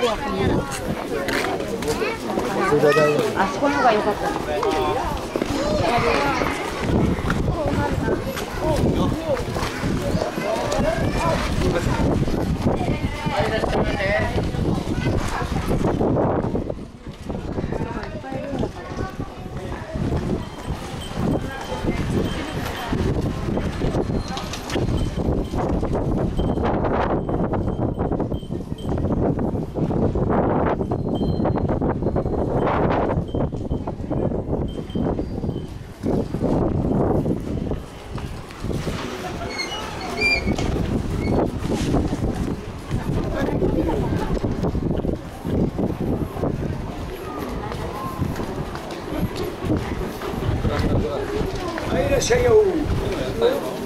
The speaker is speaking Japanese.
あそこの方が良かった。はい、いらっしゃいよ。